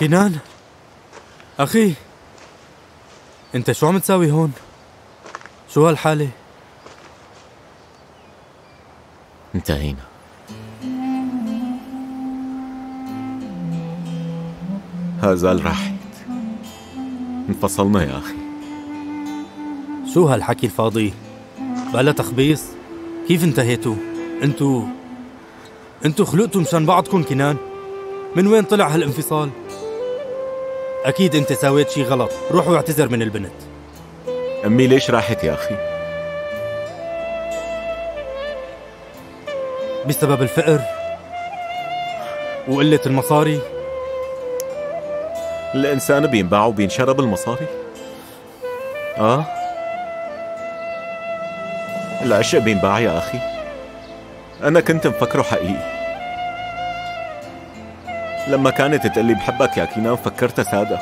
كنان أخي أنت شو عم تساوي هون؟ شو هالحالة؟ انتهينا هازال راحت انفصلنا يا أخي شو هالحكي الفاضي؟ بلا تخبيص؟ كيف انتهيتوا؟ انتو انتو خلقتوا مشان بعضكم كنان؟ من وين طلع هالانفصال؟ أكيد أنت سويت شي غلط، روح واعتذر من البنت. أمي ليش راحت يا أخي؟ بسبب الفقر وقلة المصاري؟ الإنسان بينباع وبينشرى بالمصاري آه؟ العشق بينباع يا أخي. أنا كنت مفكره حقيقي. لما كانت تقلي بحبك يا كينان فكرتها سادة.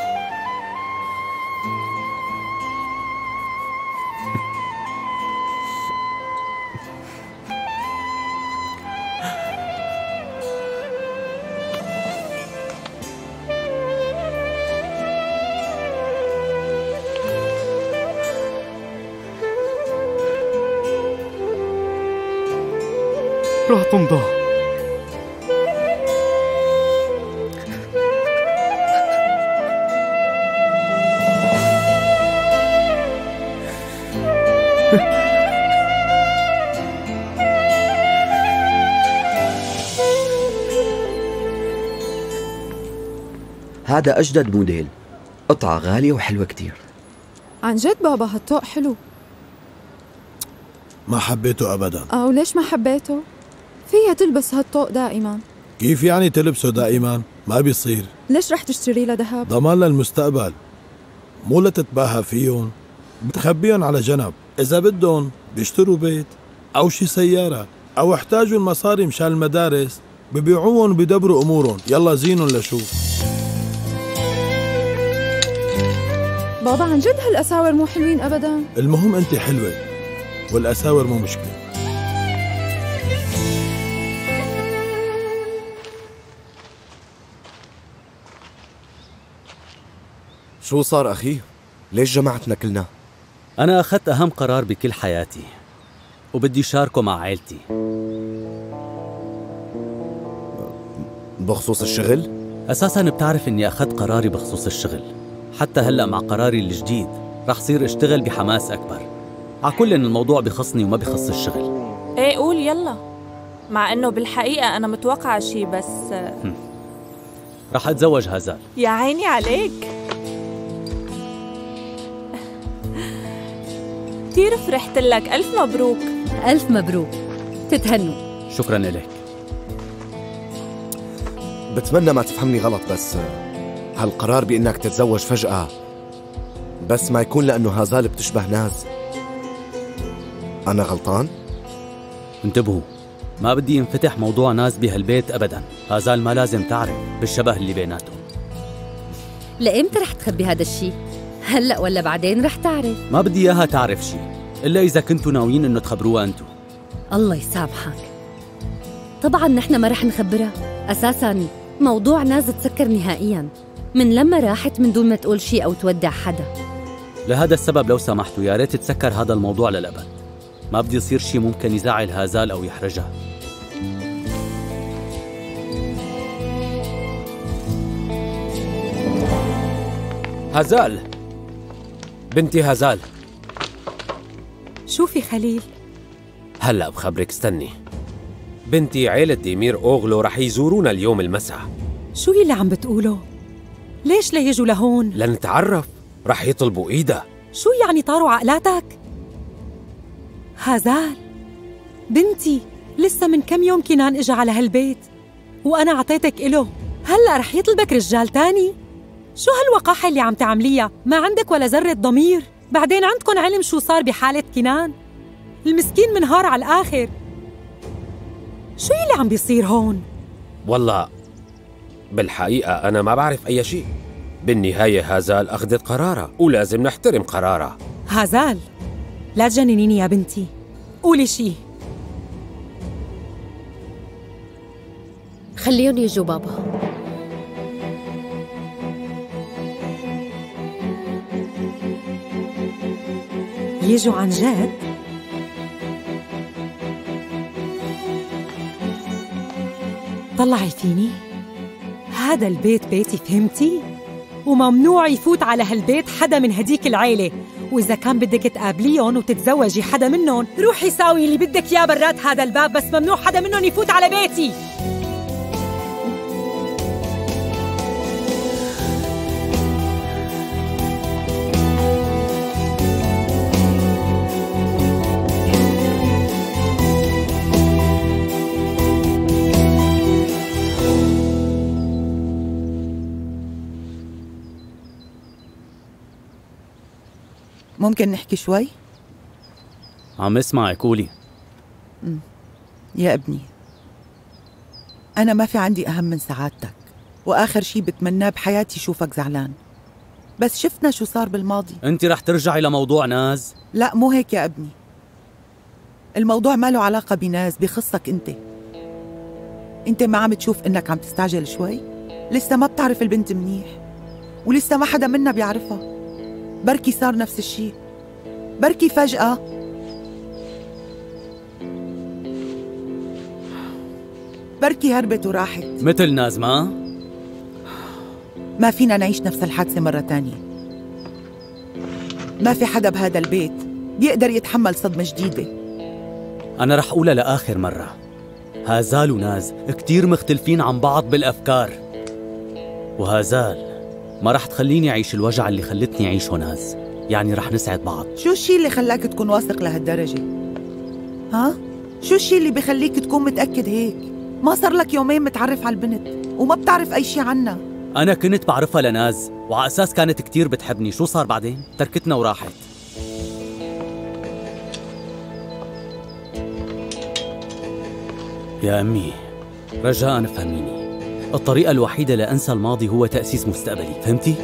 راح تمضى. هذا أجدد موديل. قطعة غالية وحلوة كتير. عن جد بابا هالطوق حلو. ما حبيته أبدا. أو ليش ما حبيته؟ فيها تلبس هالطوق دائما. كيف يعني تلبسه دائما؟ ما بيصير. ليش رح تشتري له ذهب؟ ضمان للمستقبل. مو لتتباهى فيهم. بتخبيهم على جنب. إذا بدهم بيشتروا بيت أو شي سيارة أو احتاجوا المصاري مشان المدارس ببيعوهم وبيدبروا أمورهم. يلا زينهم لشوف بابا عن جد هالأساور مو حلوين أبدا المهم أنت حلوة والأساور مو مشكلة شو صار أخي؟ ليش جمعتنا كلنا؟ أنا أخذت أهم قرار بكل حياتي وبدي شاركه مع عائلتي بخصوص الشغل؟ أساسا بتعرف إني أخذت قراري بخصوص الشغل حتى هلأ مع قراري الجديد رح صير اشتغل بحماس أكبر. على كل إن الموضوع بخصني وما بخص الشغل. إيه قول يلا. مع إنه بالحقيقة أنا متوقعة شي بس رح أتزوج هزال يا عيني عليك. كثير فرحت لك. ألف مبروك. ألف مبروك. تتهنوا. شكرا لك بتمنى ما تفهمني غلط بس هالقرار بإنك تتزوج فجأة بس ما يكون لأنه هازال بتشبه ناز أنا غلطان؟ انتبهوا ما بدي ينفتح موضوع ناس بهالبيت أبدا. هازال ما لازم تعرف بالشبه اللي بيناتهم. لإمتى رح تخبي هذا الشيء؟ هلأ ولا بعدين رح تعرف. ما بدي إياها تعرف شيء إلا إذا كنتوا ناويين إنه تخبروها أنتوا. الله يسامحك. طبعا نحن ما رح نخبرها. أساسا موضوع ناز تسكر نهائيا. من لما راحت من دون ما تقول شيء أو تودع حدا. لهذا السبب لو سمحتوا يا ريت تسكر هذا الموضوع للأبد. ما بدي يصير شيء ممكن يزعل هازال أو يحرجها. هزال بنتي هزال شوفي خليل. هلا بخبرك استني. بنتي عيلة ديمير أوغلو رح يزورونا اليوم المساء. شو يلي عم بتقوله؟ ليش ليجوا لهون؟ لنتعرف رح يطلبوا إيدها شو يعني طاروا عقلاتك؟ هازال بنتي لسه من كم يوم كنان اجى على هالبيت وأنا عطيتك إله هلأ رح يطلبك رجال تاني؟ شو هالوقاحة اللي عم تعمليها؟ ما عندك ولا ذرة ضمير بعدين عندكن علم شو صار بحالة كنان المسكين منهار على الآخر شو يلي عم بيصير هون؟ والله بالحقيقة أنا ما بعرف أي شيء. بالنهاية هازال أخذت قرارها ولازم نحترم قرارها هازال لا تجننيني يا بنتي. قولي شيء. خليهم يجوا بابا. يجوا عن جد؟ طلعي فيني. هذا البيت بيتي فهمتي؟ وممنوع يفوت على هالبيت حدا من هديك العيلة وإذا كان بدك تقابليهم وتتزوجي حدا منهم روحي ساوي اللي بدك إياه برات هذا الباب بس ممنوع حدا منهم يفوت على بيتي ممكن نحكي شوي؟ عم اسمعك قولي. يا ابني أنا ما في عندي أهم من سعادتك وآخر شي بتمناه بحياتي شوفك زعلان. بس شفنا شو صار بالماضي. انت رح ترجعي لموضوع ناز؟ لا مو هيك يا ابني. الموضوع ما له علاقة بناس بخصك أنت. أنت ما عم تشوف إنك عم تستعجل شوي؟ لسه ما بتعرف البنت منيح ولسه ما حدا منا بيعرفها. بركي صار نفس الشيء بركي فجأة. بركي هربت وراحت. مثل ناز ما ما فينا نعيش نفس الحادثة مرة تانية. ما في حدا بهذا البيت بيقدر يتحمل صدمة جديدة. أنا رح أقولها لآخر مرة. هازال وناز كتير مختلفين عن بعض بالأفكار. وهازال ما رح تخليني أعيش الوجع اللي خلتني أعيشه ناز يعني رح نسعد بعض شو الشي اللي خلاك تكون واثق لهالدرجة؟ ها؟ شو الشي اللي بخليك تكون متأكد هيك؟ ما صار لك يومين متعرف على البنت وما بتعرف أي شي عنها أنا كنت بعرفها لناز وعلى أساس كانت كتير بتحبني شو صار بعدين؟ تركتنا وراحت يا أمي رجاء فهميني الطريقة الوحيدة لأنسى الماضي هو تأسيس مستقبلي. فهمتي؟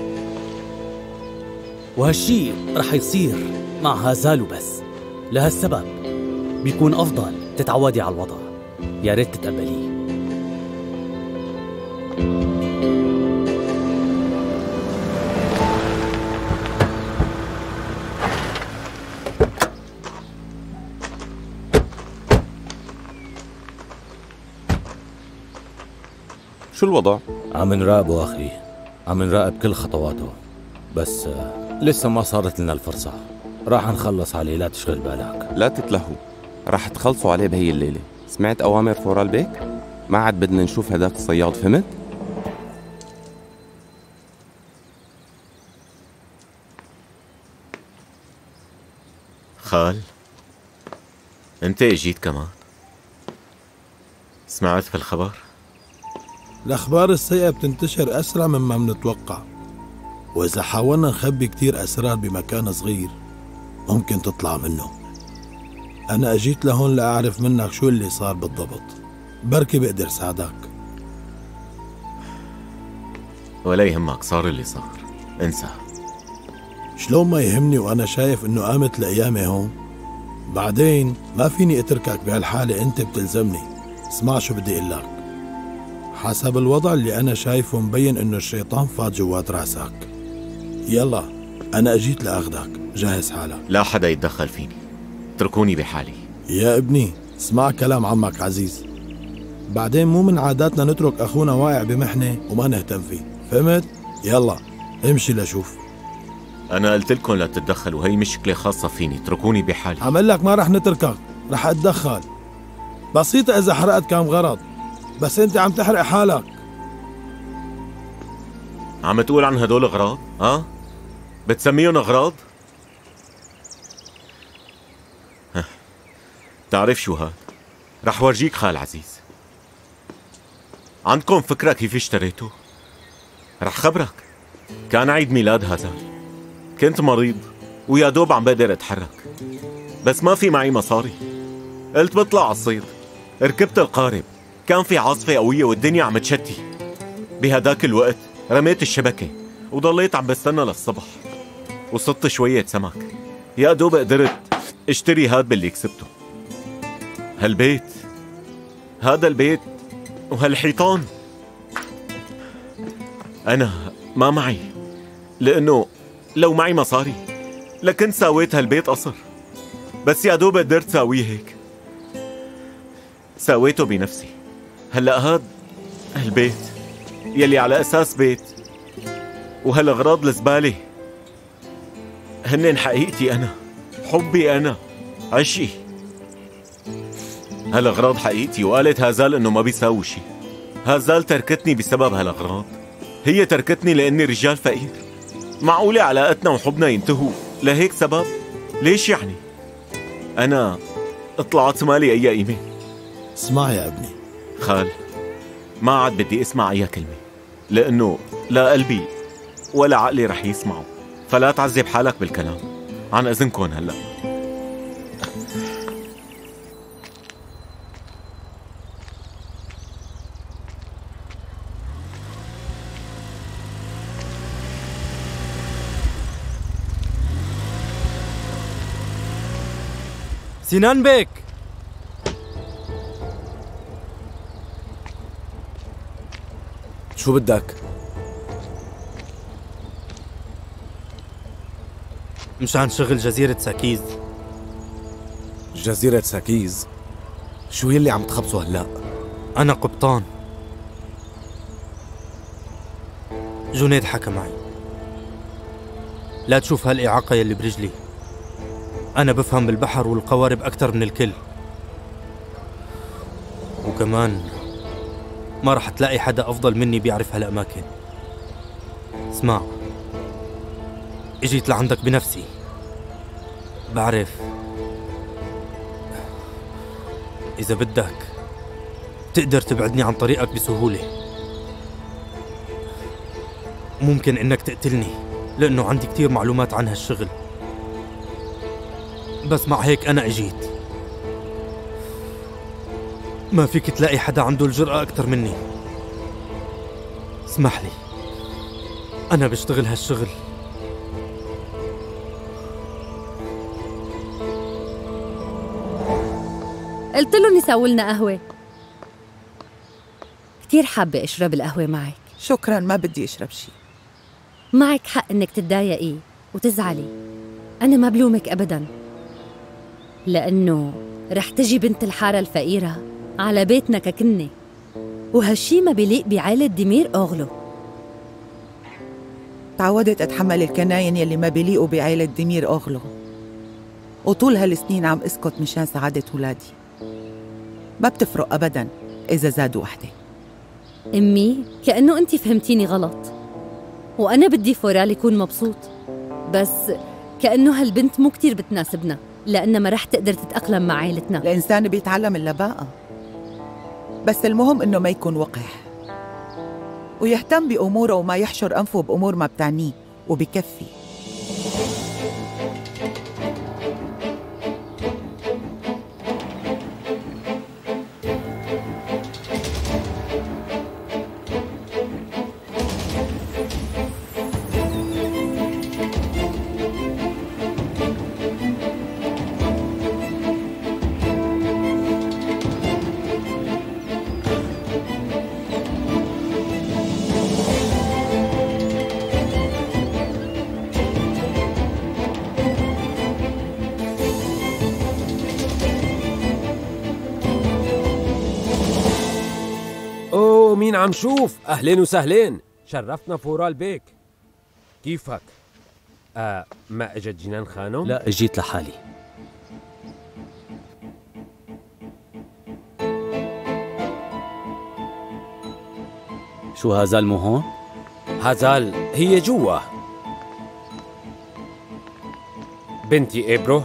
وهالشي رح يصير مع هازال وبس لهالسبب بيكون أفضل تتعودي على الوضع. يا ريت تتقبليه. شو الوضع؟ عم نراقبه أخي عم نراقب كل خطواته بس آه، لسه ما صارت لنا الفرصة راح نخلص عليه لا تشغل بالك لا تتلهوا رح تخلصوا عليه بهي الليلة سمعت أوامر فورال بيك؟ ما عاد بدنا نشوف هداك الصياد فهمت؟ خال انت اجيت كمان سمعت في الخبر الأخبار السيئة بتنتشر أسرع مما منتوقع وإذا حاولنا نخبي كتير أسرار بمكان صغير ممكن تطلع منه. أنا أجيت لهون لأعرف منك شو اللي صار بالضبط. بركي بقدر ساعدك. ولا يهمك صار اللي صار. انسى. شلون ما يهمني وأنا شايف إنه قامت لأيامي هون؟ بعدين ما فيني أتركك بهالحالة أنت بتلزمني. اسمع شو بدي أقول لك. حسب الوضع اللي أنا شايفه مبين إنه الشيطان فات جوات رأسك. يلا أنا أجيت لأخذك. جهز حالك. لا حدا يتدخل فيني. اتركوني بحالي. يا ابني اسمع كلام عمك عزيز. بعدين مو من عاداتنا نترك أخونا واقع بمحنة وما نهتم فيه. فهمت؟ يلا امشي لشوف. أنا قلت لكم لا تتدخلوا. هي مشكلة خاصة فيني. اتركوني بحالي. عم لك ما رح نتركك. رح أتدخل. بسيطة إذا حرقت كم غرض. بس أنت عم تحرق حالك. عم تقول عن هدول أغراض؟ ها؟ بتسميهم أغراض؟ ها. تعرف شو هاد؟ رح ورجيك خال عزيز. عندكم فكرة كيف اشتريته رح خبرك. كان عيد ميلاد هزال كنت مريض ويا دوب عم بقدر أتحرك. بس ما في معي مصاري. قلت بطلع على الصيد. ركبت القارب. كان في عاصفة قوية والدنيا عم تشتي. بهداك الوقت رميت الشبكة وضليت عم بستنى للصبح. وصدت شوية سمك. يا دوب قدرت اشتري هاد باللي كسبته. هالبيت هذا البيت وهالحيطان. أنا ما معي لأنه لو معي مصاري لكنت ساويت هالبيت قصر. بس يا دوب قدرت ساويه هيك. سويته بنفسي. هلا هاد البيت يلي على أساس بيت وهالأغراض الزبالة. هنن حقيقتي أنا حبي أنا عشقي هالأغراض حقيقتي وقالت هازال إنه ما بيساوي شي. هازال تركتني بسبب هالأغراض. هي تركتني لإني رجال فقير. معقولة علاقتنا وحبنا ينتهوا لهيك سبب؟ ليش يعني؟ أنا طلعت مالي أي قيمة؟ اسمع يا ابني خال ما عاد بدي اسمع أي كلمة لأنه لا قلبي ولا عقلي رح يسمعوا فلا تعذب حالك بالكلام. عن إذنكم هلأ. سنان بيك. شو بدك؟ مشان شغل جزيرة ساكيز. جزيرة ساكيز؟ شو يلي عم تخبصه هلا؟ أنا قبطان. جنيد حكى معي. لا تشوف هالإعاقة يلي برجلي. أنا بفهم بالبحر والقوارب أكثر من الكل. وكمان ما رح تلاقي حدا أفضل مني بيعرف هالأماكن. اسمع. إجيت لعندك بنفسي. بعرف. إذا بدك تقدر تبعدني عن طريقك بسهولة. ممكن إنك تقتلني لأنه عندي كتير معلومات عن هالشغل. بس مع هيك أنا إجيت. ما فيك تلاقي حدا عنده الجرأة أكتر مني. اسمح لي. أنا بشتغل هالشغل. قلت لهم يسووا لنا قهوة. كتير حابة أشرب القهوة معك. شكرا ما بدي أشرب شي. معك حق إنك تتضايقي وتزعلي. أنا ما بلومك أبدا. لأنه رح تجي بنت الحارة الفقيرة. على بيتنا ككنة وهالشي ما بيليق بعائلة دمير أغلو. تعودت أتحمل الكناين يلي ما بيليقوا بعائلة دمير أغلو. وطول هالسنين عم أسكت مشان سعادة ولادي. ما بتفرق أبدا إذا زادوا وحدة. أمي كأنه أنت فهمتيني غلط. وأنا بدي فورال يكون مبسوط. بس كأنه هالبنت مو كتير بتناسبنا لأنها ما رح تقدر تتأقلم مع عائلتنا الإنسان بيتعلم اللباقة. بس المهم إنه ما يكون وقح. ويهتم بأموره وما يحشر أنفه بأمور ما بتعنيه وبكفي. مين عم شوف؟ أهلين وسهلين. شرفتنا فورال بيك. كيفك؟ آه ما إجت جنان خانم لا إجيت لحالي. شو هازال مو هون؟ هازال هي جوا. بنتي إبرو.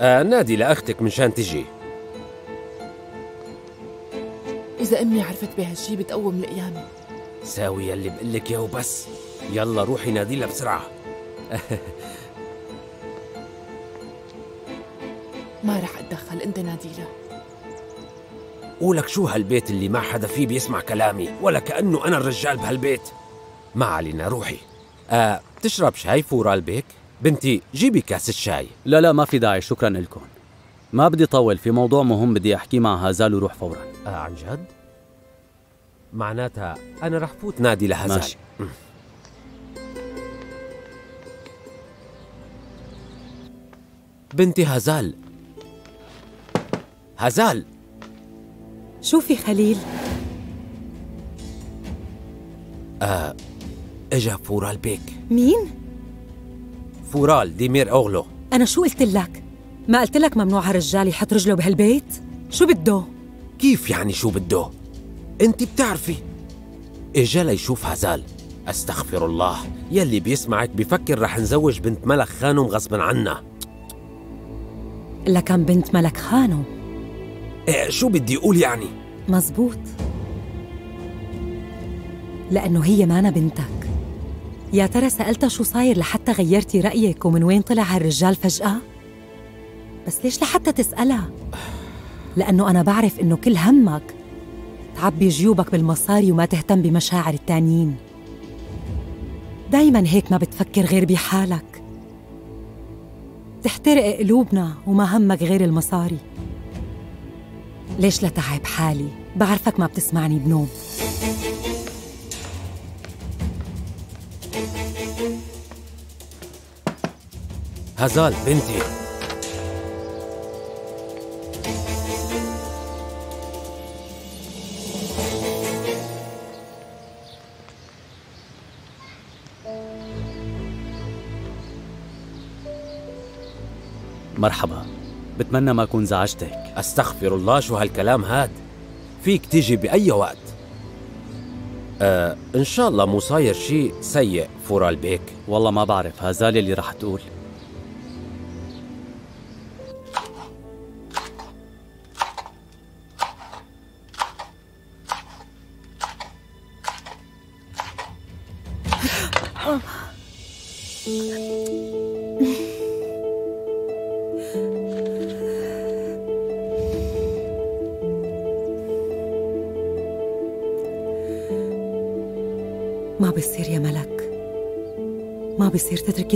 آه نادي لأختك مشان تجي. إذا أمي عرفت بهالشي بتقوم لقيامي. ساوي يلي بقلك يا وبس. يلا روحي ناديلها بسرعة. ما رح أتدخل أنت ناديلا قولك شو هالبيت اللي ما حدا فيه بيسمع كلامي ولا كأنه أنا الرجال بهالبيت. ما علينا روحي. آه تشرب شاي فورال بيك بنتي جيبي كاسة شاي لا لا ما في داعي شكرا لكم. ما بدي طول في موضوع مهم بدي احكيه مع هازال وروح فورا. آه عن جد؟ معناتها أنا رح فوت نادي لهزال ماشي. بنتي هزال هزال شوفي خليل آه إجا فورال بيك مين؟ فورال ديمير أوغلو أنا شو قلت لك؟ ما قلت لك ممنوع هالرجال يحط رجله بهالبيت؟ شو بده؟ كيف يعني شو بده؟ انت بتعرفي. اجا ليشوف هزال. أستغفر الله. يلي بيسمعك بفكر رح نزوج بنت ملك خانم غصبا عنا. لكن بنت ملك خانم. إيه شو بدي أقول يعني؟ مزبوط. لأنه هي مانا بنتك. يا ترى سألتها شو صاير لحتى غيرتي رأيك ومن وين طلع هالرجال فجأة؟ بس ليش لحتى تسألها؟ لأنه أنا بعرف إنه كل همك تعبي جيوبك بالمصاري وما تهتم بمشاعر التانيين. دايما هيك ما بتفكر غير بحالك. تحترق قلوبنا وما همك غير المصاري. ليش لتعب حالي؟ بعرفك ما بتسمعني بنوم. هزال بنتي. مرحبا بتمنى ما أكون زعجتك. أستغفر الله شو هالكلام هاد؟ فيك تيجي بأي وقت. آه إن شاء الله مو صاير شيء سيء فورال بيك والله ما بعرف هزال اللي رح تقول.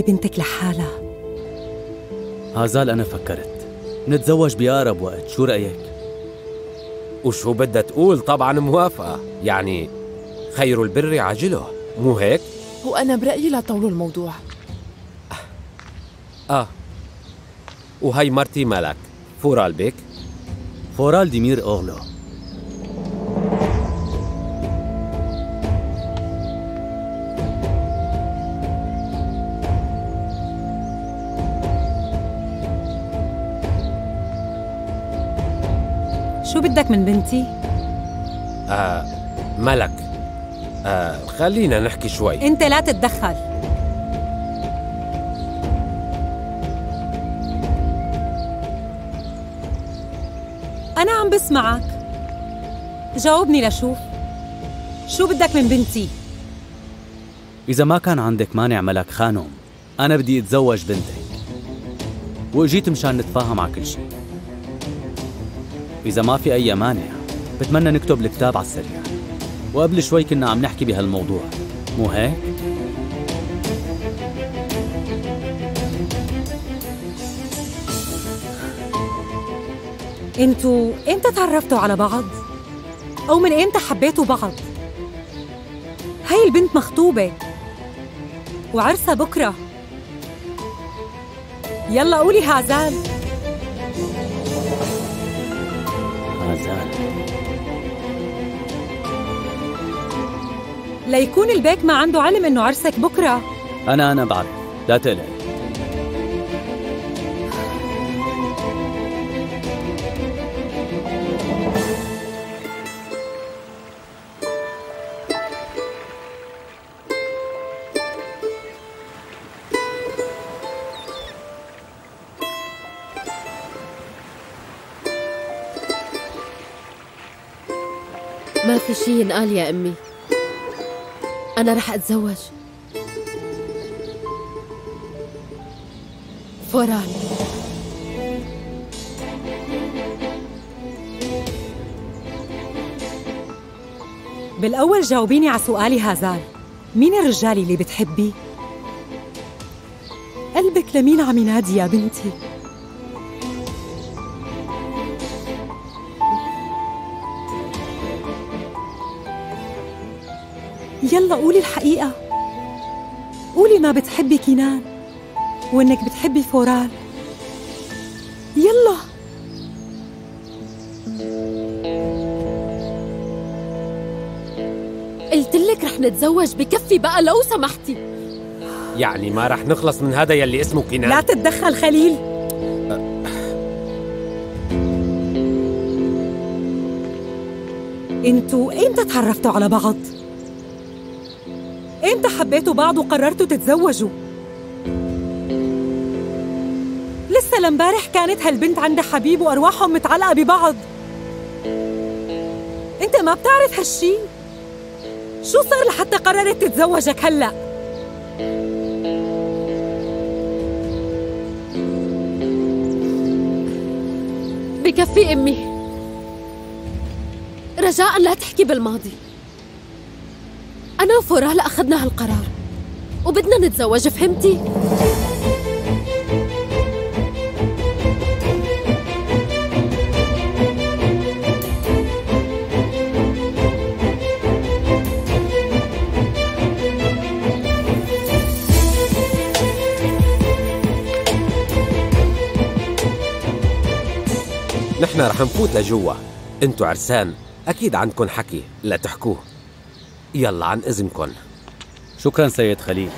تتركي بنتك لحالها. هزال أنا فكرت. نتزوج بأقرب وقت شو رأيك؟ وشو بدها تقول؟ طبعا موافقة. يعني خير البر عاجله. مو هيك؟ وأنا برأيي لا طولوا الموضوع. آه. وهي مرتي ملك فورال بيك. فورال ديمير أوغلو بدك من بنتي؟ آه ملك. آه خلينا نحكي شوي. انت لا تتدخل. أنا عم بسمعك. جاوبني لشوف. شو بدك من بنتي؟ إذا ما كان عندك مانع ملك خانم أنا بدي أتزوج بنتك. وإجيت مشان نتفاهم على كل شيء. إذا ما في أي مانع بتمنى نكتب الكتاب على السريع وقبل شوي كنا عم نحكي بهالموضوع مو هيك؟ أنتوا إمتى تعرفتوا على بعض؟ أو من إمتى حبيتوا بعض؟ هاي البنت مخطوبة وعرسها بكرة يلا قولي هازال ليكون البيك ما عنده علم إنه عرسك بكرة. أنا أنا بعرف لا تقلق. ما في شي ينقال يا أمي. أنا رح أتزوج فورال بالأول جاوبيني على سؤالي هازال مين الرجال اللي بتحبي؟ قلبك لمين عم ينادي يا بنتي؟ يلا قولي الحقيقة. قولي ما بتحبي كنان وإنك بتحبي فورال يلا. قلت لك رح نتزوج بكفي بقى لو سمحتي. يعني ما رح نخلص من هذا يلي اسمه كنان لا تتدخل خليل. أه. أنتوا إمتى تعرفتوا على بعض؟ حبيتوا بعض وقررتوا تتزوجوا؟ لسه لامبارح كانت هالبنت عندها حبيب وأرواحهم متعلقة ببعض أنت ما بتعرف هالشي؟ شو صار لحتى قررت تتزوجك هلأ؟ بكفي أمي رجاء لا تحكي بالماضي أنا وفورال اخذنا هالقرار. وبدنا نتزوج فهمتي؟ نحن رح نفوت لجوا. انتو عرسان أكيد عندكن حكي لا تحكوه. يلا عن إذنكن. شكرا سيد خليل.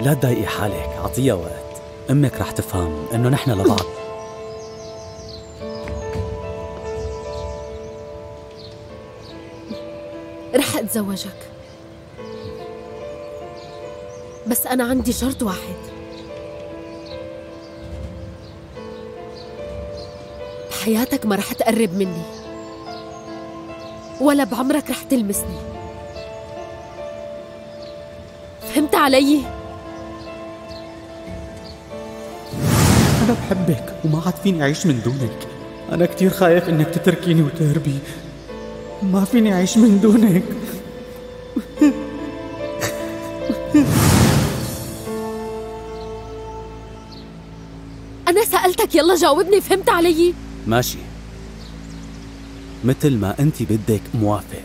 لا تضايقي حالك اعطيها وقت. أمك رح تفهم إنه نحن لبعض. رح أتزوجك. بس أنا عندي شرط واحد. بحياتك ما رح تقرب مني. ولا بعمرك رح تلمسني. فهمت علي؟ أنا بحبك وما عاد فيني أعيش من دونك. أنا كتير خايف إنك تتركيني وتهربي. ما فيني أعيش من دونك. أنا سألتك يلا جاوبني فهمت علي؟ ماشي. مثل ما أنت بدك موافق.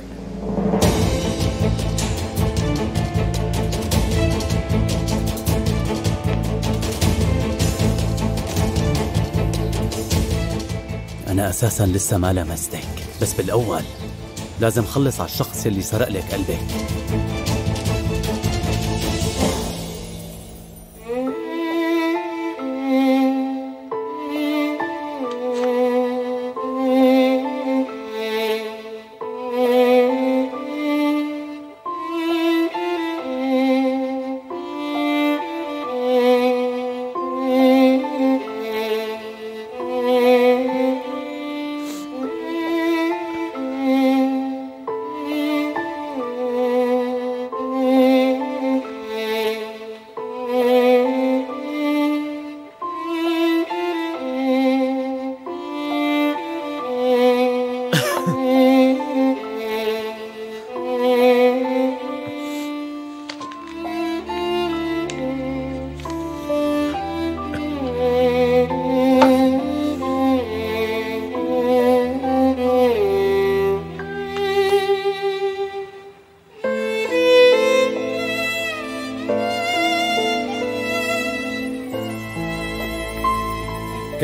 أنا أساسا لسه ما لمستك بس بالأول لازم خلص على الشخص اللي سرق لك قلبك.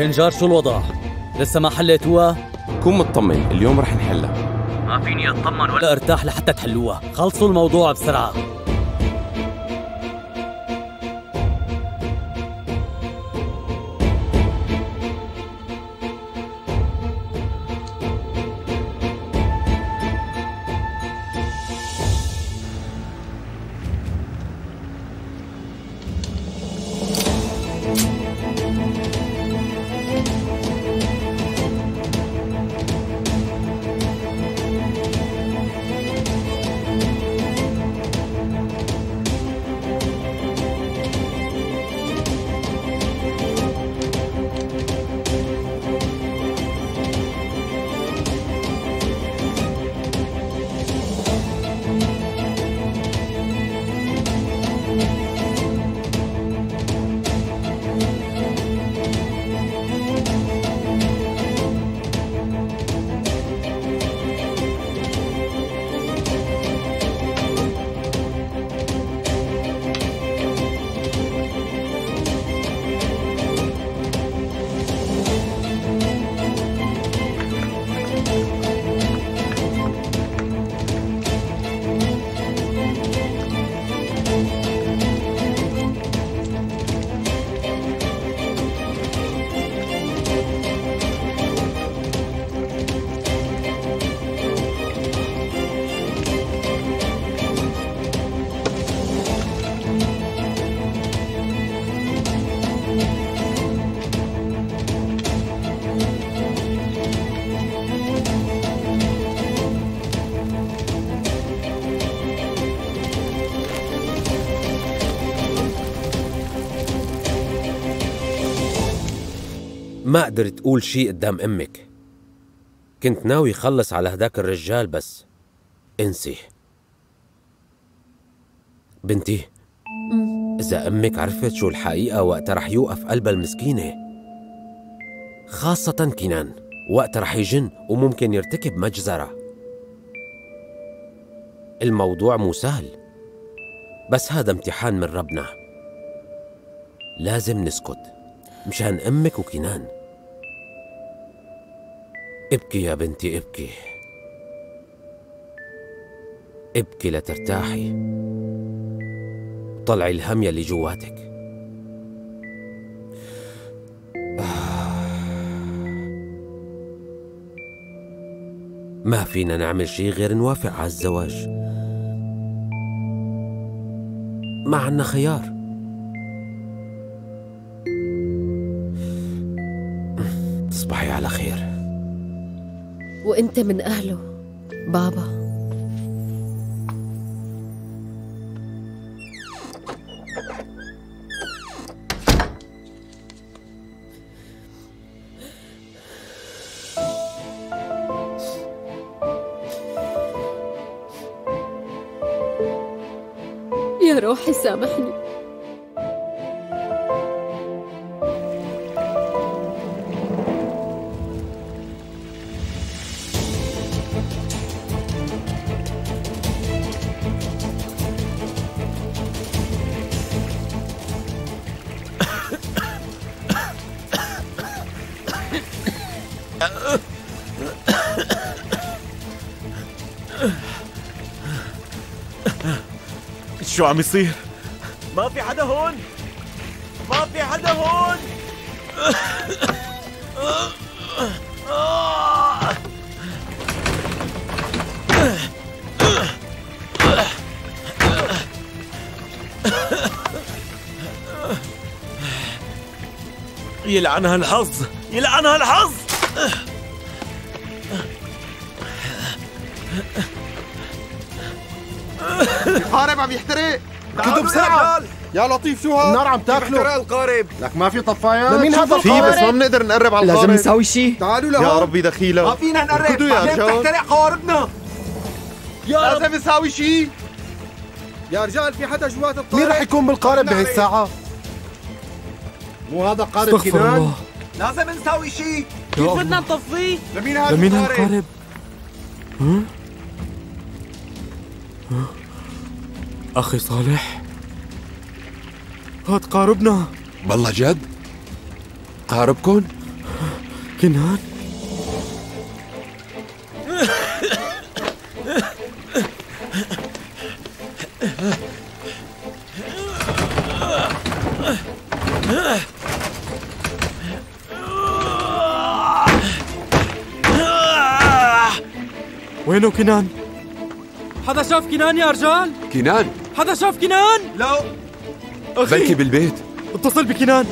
كنجار شو الوضع؟ لسه ما حليتوها؟ كون مطمن اليوم رح نحلها ما فيني اطمن ولا أرتاح لحتى تحلوها خلصوا الموضوع بسرعة قدرت تقول شي قدام أمك. كنت ناوي خلص على هداك الرجال بس. انسي. بنتي إذا أمك عرفت شو الحقيقة وقتها رح يوقف قلبها المسكينة. خاصة كنان وقتها رح يجن وممكن يرتكب مجزرة. الموضوع مو سهل بس هذا امتحان من ربنا. لازم نسكت مشان أمك وكنان. ابكي يا بنتي ابكي. ابكي لترتاحي طلعي الهم يلي جواتك. ما فينا نعمل شي غير نوافق على الزواج. ما عنا خيار. وانت من أهله. بابا. عم يصير؟ ما في حدا هون. ما في حدا هون. يلعنها الحظ. يلعنها الحظ. القارب عم يحترق. كده بسرعة يا لطيف شو هاد؟ النار عم تاكله يحترق القارب. لك ما في طفايات. لمين هذا في بس ما بنقدر نقرب على القارب. لازم نساوي شيء. تعالوا لهون. يا ربي دخيلة. ما فينا نقرب. بعدين رجال. بتحترق قواربنا يا لازم نساوي شيء. يا رجال في حدا جوات القارب؟ مين رح يكون بالقارب بهالساعة؟ مو هذا قارب استغفر كنان؟ الله. لازم نساوي شيء. كيف بدنا نطفيه؟ لمين هذا لمين القارب؟ هالقارب؟ ها؟ ها؟ أخي صالح هاد قاربنا بالله جد؟ قاربكن؟ كنان وينه كنان؟ حدا شاف كنان يا رجال؟ كنان حدا شاف كنان؟ لا. أخي. بلكي بالبيت. اتصل بكنان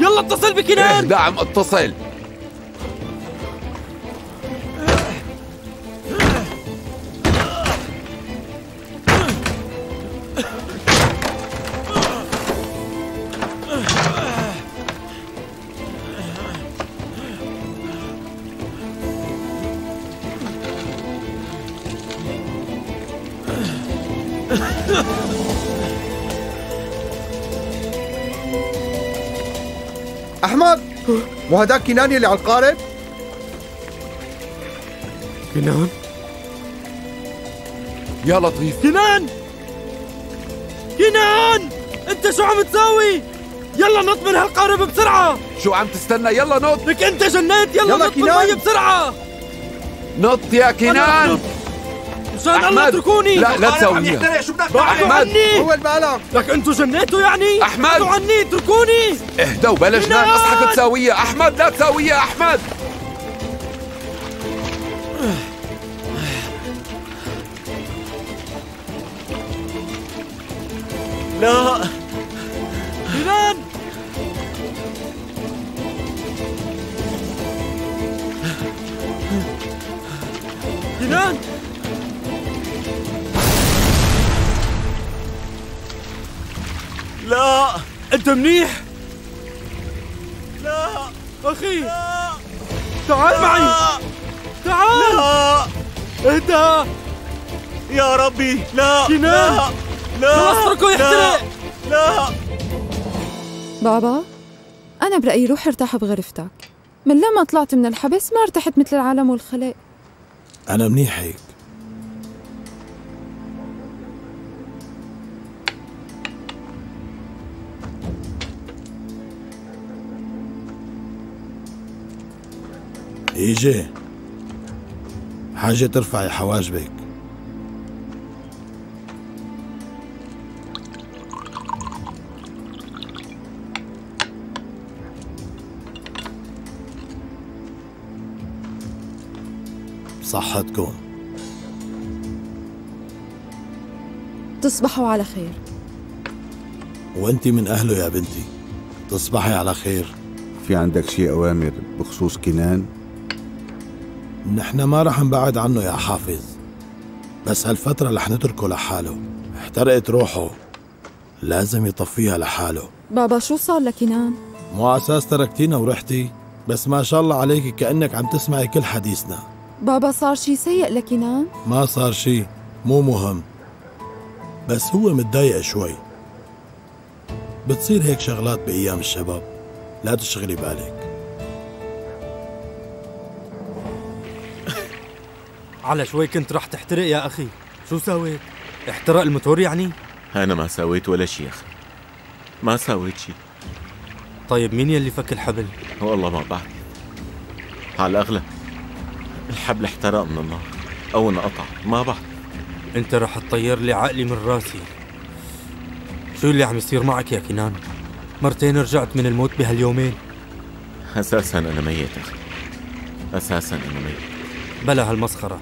يلا اتصل بكنان دعم اتصل. مو هداك كنان اللي على القارب؟ كنان؟ يا لطيف. كنان! كنان! انت شو عم تساوي؟ يلا نط من هالقارب بسرعة! شو عم تستنى؟ يلا نط. لك انت جنيت يلا, يلا نط من كنان. المي بسرعة! نط يا كنان. مشان الله. اتركوني. لا لا أحمد. عني هو المالك لك أنتوا جنيتوا يعني؟ أحمد. بعدوا عني اتركوني. اهدى وبلش كنان. نام اصحك تساويها أحمد لا تساويها أحمد. لا. أنت منيح؟ لا. أخي. تعال معي. تعال. لا. اهدى يا ربي. لا. كنان لا. لا. أتركه يحترق. لا. بابا أنا برأيي روح ارتاح بغرفتك. من لما طلعت من الحبس ما ارتحت مثل العالم والخلق أنا منيح هيك. يجي حاجة ترفعي حواجبك. بصحتكم. تصبحوا على خير. وانت من أهله يا بنتي. تصبحي على خير. في عندك شي أوامر بخصوص كنان؟ نحن ما رح نبعد عنه يا حافظ. بس هالفترة رح نتركه لحاله. احترقت روحه. لازم يطفيها لحاله. بابا شو صار لكنان؟ مو أساس تركتينا ورحتي. بس ما شاء الله عليك كأنك عم تسمعي كل حديثنا. بابا صار شي سيء لكنان؟ ما صار شي. مو مهم. بس هو متضايق شوي. بتصير هيك شغلات بأيام الشباب. لا تشغلي بالك. على شوي كنت رح تحترق يا أخي. شو سويت؟ احترق الموتور يعني؟ أنا ما سويت ولا شيء يا أخي. ما سويت شيء طيب مين يلي فك الحبل؟ والله ما بعرف. على الأغلب الحبل احترق من النار أو انقطع. ما بعرف. أنت رح تطير لي عقلي من راسي. شو اللي عم يصير معك يا كنان؟ مرتين رجعت من الموت بهاليومين. أساسا أنا ميت أخي. أساسا أنا ميت. بلا هالمسخرة.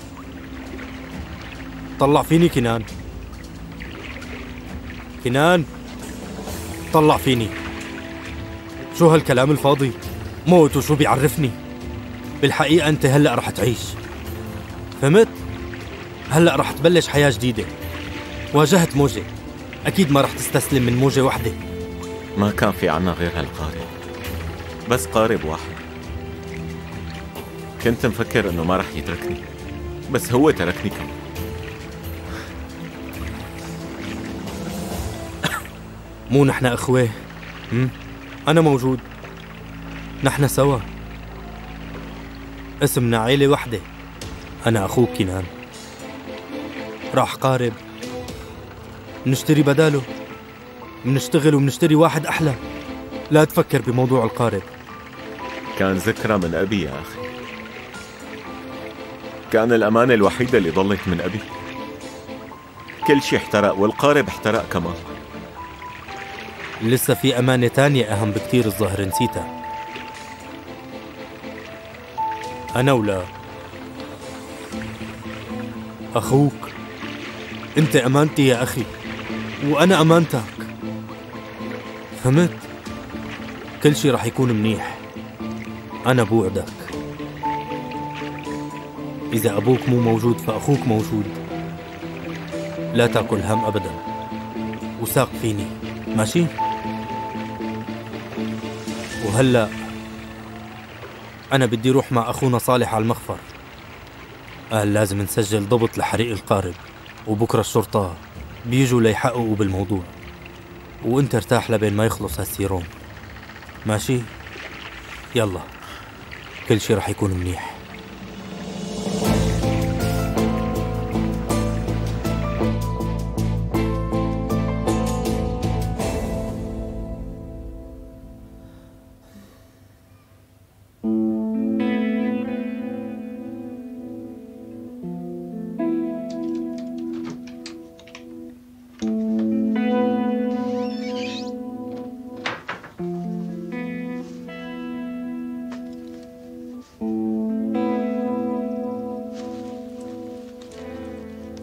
طلع فيني كنان. كنان طلع فيني. شو هالكلام الفاضي؟ موت وشو بيعرفني؟ بالحقيقة أنت هلأ رح تعيش. فهمت؟ هلأ رح تبلش حياة جديدة. واجهت موجة. أكيد ما رح تستسلم من موجة وحدة. ما كان في عنا غير هالقارب. بس قارب واحد. كنت مفكر إنه ما رح يتركني. بس هو تركني كمان. مو نحن أخوة. هم؟ أنا موجود. نحن سوا. اسمنا عيلة وحدة. أنا أخوك كنان. راح قارب. منشتري بداله. منشتغل ومنشتري واحد أحلى. لا تفكر بموضوع القارب. كان ذكرى من أبي يا أخي. كان الأمانة الوحيدة اللي ضلت من أبي. كل شيء احترق والقارب احترق كمان. لسه في أمانة تانية أهم بكتير الظاهر نسيتها. أنا ولا أخوك؟ أنت أمانتي يا أخي وأنا أمانتك. فهمت؟ كل شي رح يكون منيح. أنا بوعدك. إذا أبوك مو موجود فأخوك موجود. لا تاكل هم أبدا. وساق فيني. ماشي؟ وهلأ أنا بدي روح مع أخونا صالح على المخفر. قال لازم نسجل ضبط لحريق القارب وبكرة الشرطة بيجوا ليحققوا بالموضوع. وأنت ارتاح لبين ما يخلص هالسيروم ماشي؟ يلا. كل شي رح يكون منيح.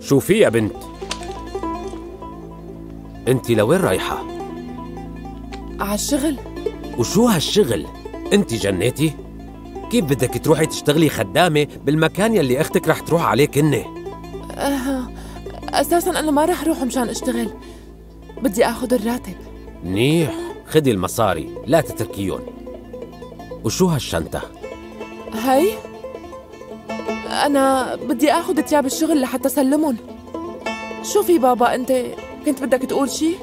شو في يا بنت؟ أنت لوين رايحة؟ على الشغل وشو هالشغل؟ أنت جنيتي؟ كيف بدك تروحي تشتغلي خدامة بالمكان يلي أختك رح تروح عليه كنة؟ آه. أساسا أنا ما رح أروح مشان أشتغل بدي آخذ الراتب منيح خدي المصاري لا تتركيهم وشو هالشنطة؟ هي أنا بدي آخذ تياب الشغل لحتى سلمهم شو في بابا أنت كنت بدك تقول شي؟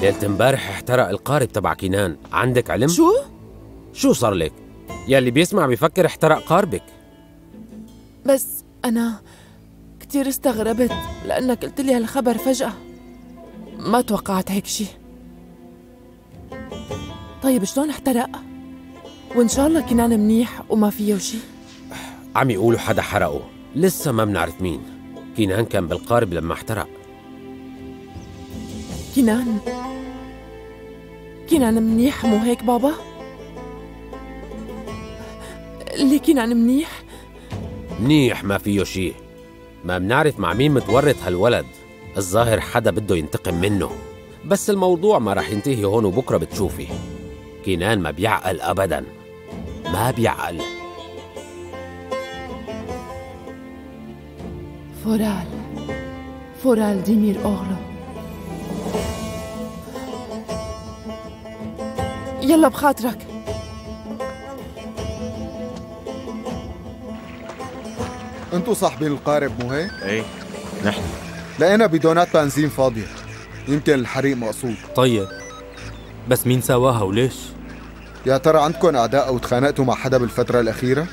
ليلة امبارح احترق القارب تبع كينان عندك علم؟ شو؟ شو صار لك؟ يلي بيسمع بيفكر احترق قاربك بس أنا كتير استغربت لأنك قلت لي هالخبر فجأة ما توقعت هيك شي طيب شلون احترق؟ وإن شاء الله كنان منيح وما فيه شي عم يقولوا حدا حرقه. لسه ما بنعرف مين. كينان كان بالقارب لما احترق. كنان كنان منيح مو هيك بابا؟ اللي كنان منيح؟ منيح ما فيه شي. ما بنعرف مع مين متورط هالولد. الظاهر حدا بده ينتقم منه. بس الموضوع ما رح ينتهي هون وبكرة بتشوفي. كينان ما بيعقل أبدا. ما بيعقل. فورال فورال ديمير أوغلو يلا بخاطرك انتو صاحبين القارب مو هيك؟ إيه نحن لقينا بدونات بنزين فاضية يمكن الحريق مقصود طيب بس مين سواها وليش؟ يا ترى عندكم أعداء أو تخانقتوا مع حدا بالفترة الأخيرة؟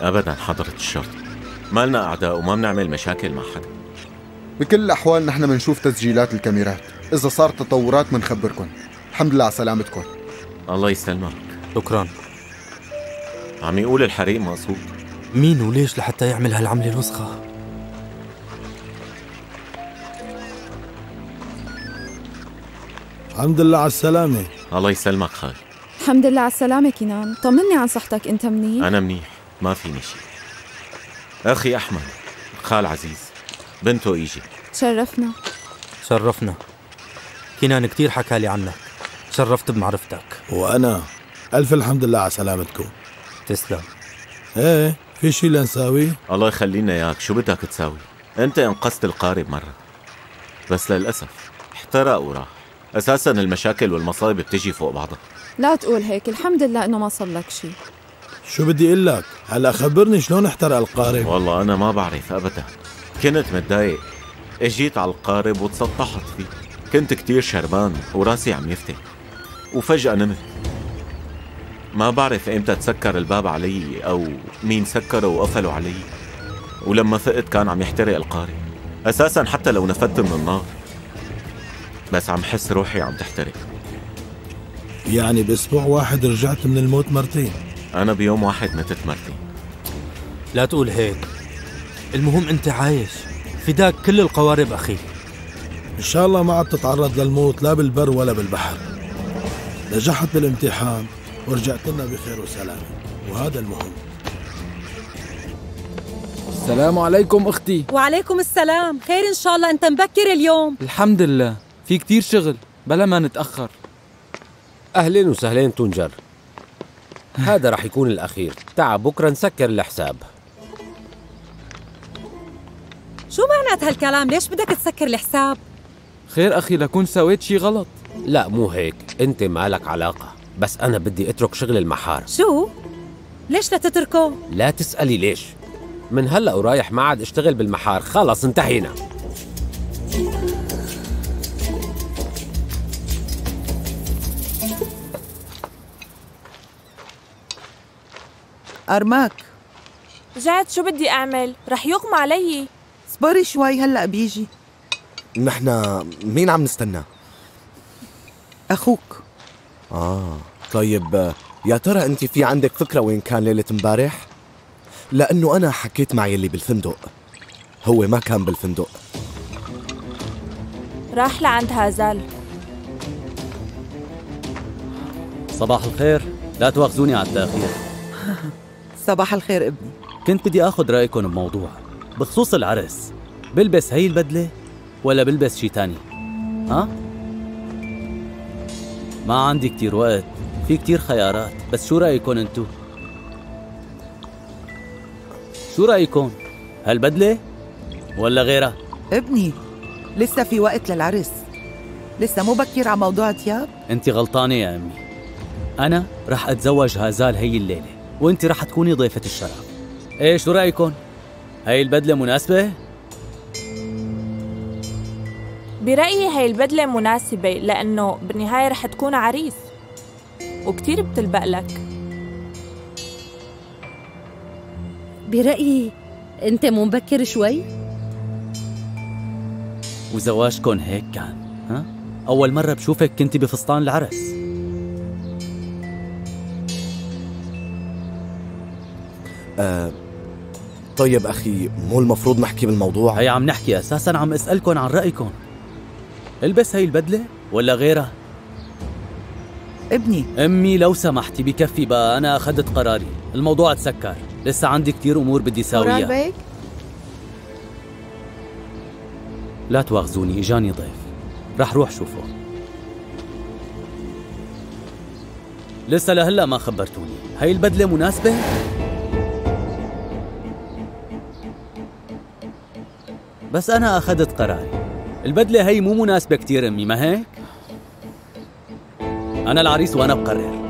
ابدا حضرة الشرطة ما لنا أعداء وما بنعمل مشاكل مع حدا. بكل الأحوال نحن بنشوف تسجيلات الكاميرات. إذا صار تطورات بنخبركم. الحمد لله على سلامتكم. الله يسلمك. شكرا. عم يقول الحريق مقصود. مين وليش لحتى يعمل هالعملة الوسخة؟ الحمد لله على السلامة. الله يسلمك خال. الحمد لله على السلامة كنان طمني عن صحتك أنت منيح؟ أنا منيح. ما فيني شيء أخي أحمد خال عزيز بنته إيجي. تشرفنا شرفنا. كنان كتير حكى لي عنك. تشرفت بمعرفتك. وأنا ألف الحمد لله على سلامتكم. تسلم. إيه في شي لنساوي؟ الله يخلينا إياك. شو بدك تساوي؟ أنت أنقذت القارب مرة. بس للأسف احترق وراح. أساسا المشاكل والمصايب بتجي فوق بعضها. لا تقول هيك. الحمد لله إنه ما صار لك شيء شو بدي أقول لك؟ هلا خبرني شلون احترق القارب. والله أنا ما بعرف أبدا. كنت متضايق. اجيت على القارب وتسطحت فيه. كنت كتير شربان وراسي عم يفتح وفجأة نمت. ما بعرف ايمتى تسكر الباب علي أو مين سكره وقفلوا علي. ولما فقت كان عم يحترق القارب. أساسا حتى لو نفدت من النار. بس عم حس روحي عم تحترق. يعني بأسبوع واحد رجعت من الموت مرتين. أنا بيوم واحد متت مرتين لا تقول هيك. المهم أنت عايش. فداك كل القوارب أخي. إن شاء الله ما عاد تتعرض للموت لا بالبر ولا بالبحر. نجحت بالامتحان ورجعت لنا بخير وسلامة. وهذا المهم. السلام عليكم أختي. وعليكم السلام. خير إن شاء الله أنت مبكر اليوم. الحمد لله. في كتير شغل بلا ما نتأخر. أهلين وسهلين تنجر. هذا رح يكون الأخير. تعا بكرة نسكر الحساب. شو معنات هالكلام؟ ليش بدك تسكر الحساب؟ خير أخي لكون سويت شي غلط. لا مو هيك. أنت مالك علاقة. بس أنا بدي أترك شغل المحار شو؟ ليش لا تتركه؟ لا تسألي ليش. من هلأ ورايح ما عاد اشتغل بالمحار خلص انتهينا. أرماك. رجعت شو بدي أعمل؟ رح يغمى علي. اصبري شوي هلأ بيجي. نحن مين عم نستنى؟ أخوك. آه طيب يا ترى أنت في عندك فكرة وين كان ليلة امبارح؟ لأنه أنا حكيت مع يلي بالفندق. هو ما كان بالفندق. راح لعند هازال صباح الخير. لا تواخذوني على التأخير. صباح الخير ابني. كنت بدي آخذ رأيكم بموضوع بخصوص العرس. بلبس هي البدلة ولا بلبس شي تاني؟ ها؟ ما عندي كتير وقت في كتير خيارات بس شو رأيكم انتو؟ شو رأيكم؟ هالبدلة ولا غيرها؟ ابني لسه في وقت للعرس. لسه مو بكير على موضوع تياب انت غلطانة يا أمي. أنا رح أتزوج هازال هي الليلة. وأنت رح تكوني ضيفة الشرف إيه شو رأيكم؟ هاي البدلة مناسبة؟ برأيي هاي البدلة مناسبة لأنه بالنهاية رح تكون عريس وكتير بتلبق لك برأيي أنت مو مبكر شوي؟ وزواجكم هيك كان ها؟ أول مرة بشوفك كنتي بفستان العرس آه طيب أخي مو المفروض نحكي بالموضوع؟ هي عم نحكي. أساسا عم أسألكم عن رأيكم البس هي البدلة ولا غيرها؟ ابني. أمي لو سمحتي بكفي بقى أنا أخذت قراري. الموضوع تسكر لسه عندي كتير أمور بدي ساويها. بيك؟ لا تواخذوني إجاني ضيف. رح روح شوفه. لسه لهلا ما خبرتوني. هاي البدلة مناسبة؟ بس أنا أخذت قراري البدلة هي مو مناسبة كتير أمي ما هيك؟ أنا العريس وأنا بقرر